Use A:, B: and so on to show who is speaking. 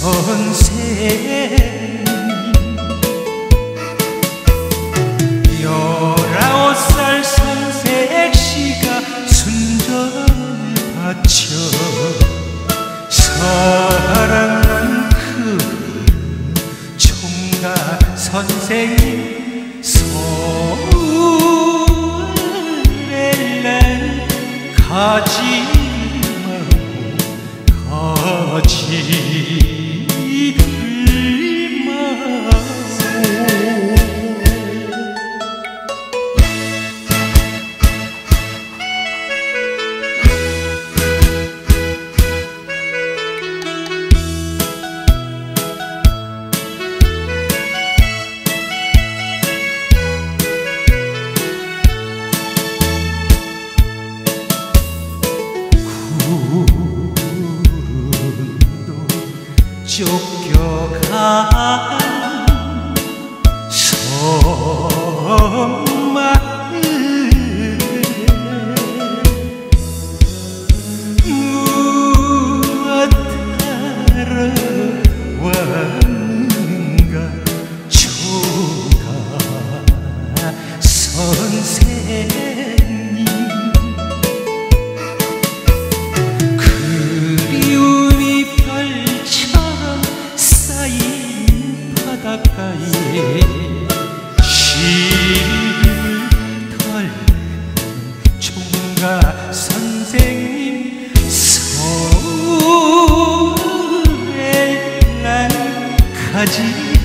A: 선생 열아홉 살 선생 씨가 순전을 바쳐 사랑한 그 총각 선생님 서 쫓겨간 무엇하러 왔는가 총각 선생 가지.